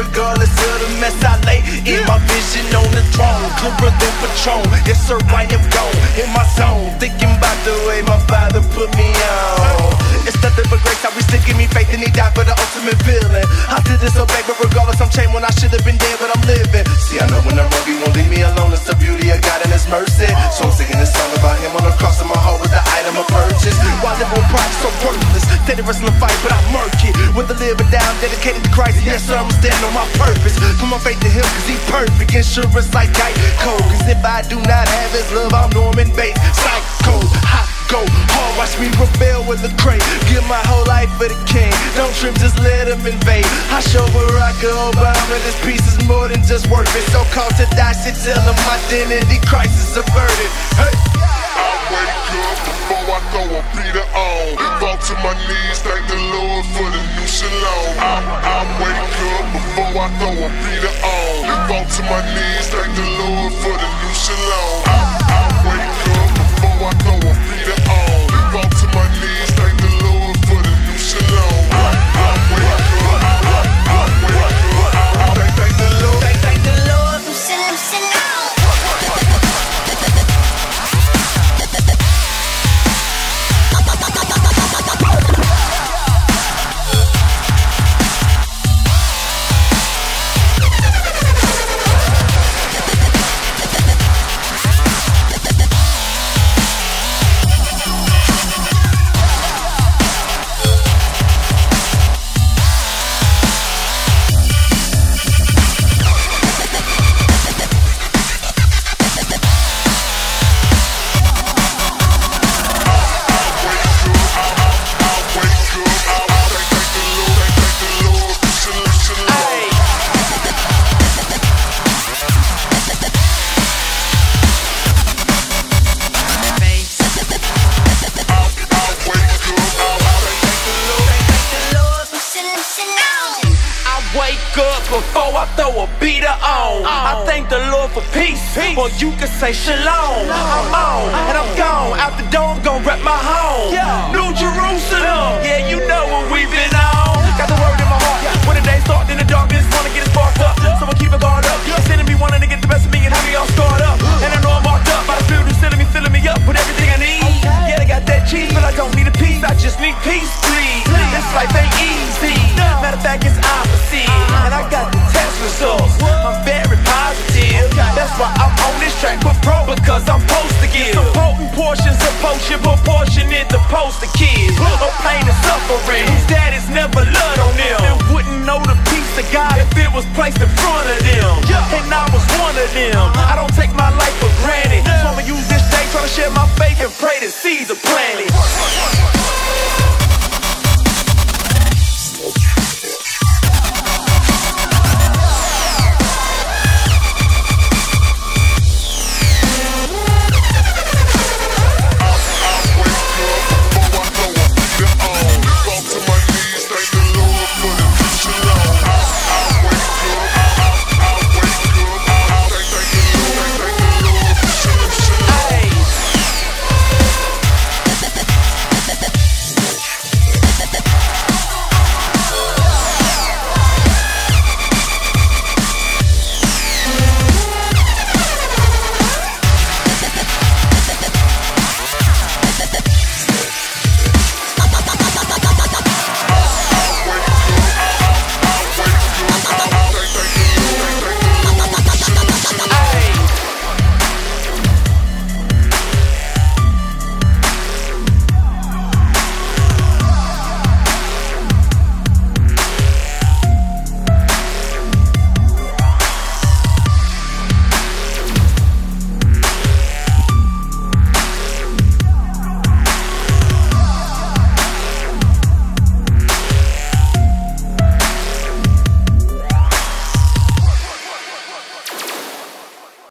regardless of the mess I lay in my vision on the throne. Clearer than Patron. Yes, sir, I am gone in my zone. Thinking about the way my father put me on. It's nothing but grace. How we still give me faith and he died for the ultimate feeling. I did disobey, but regardless, I'm chained when I should have been dead, but I'm living. See, I know when I'm wrong, he won't leave me alone. It's the beauty of God and His mercy. So I'm singing this song about Him on the cross of my heart with the item of purchase. While living with pride, so worthless. Steady wrestling fight, but I'm murky. With the living down, dedicated to Christ. Yes, sir, I'm standing on my purpose. Put my faith in Him, cause He perfect. Insurance like Geico. Cause if I do not have His love, I'm Norman Bates. Psycho, hot go hard. Watch me rebel with the crate. Give my whole life for the king. Don't trip, just let him invade. I show where i go by where this piece is more than just worth it. So called to die, shit, tell him identity crisis averted. Hey. My knees, thank the Lord for the new shalom. I, I wake up before I throw a Peter on. Fall to my knees, thank the Lord for the new shalom. I, I wake up before I throw a wake up before I throw a beater on. I oh. thank the Lord for peace, or you can say shalom. potion proportionate the poster kids. No pain of suffering. Whose daddies never loved on them. They wouldn't know the peace of God if it was placed in front of them. And I was one of them. I don't take my life for granted. So I'ma use this day, try to share my faith and pray to see the plan.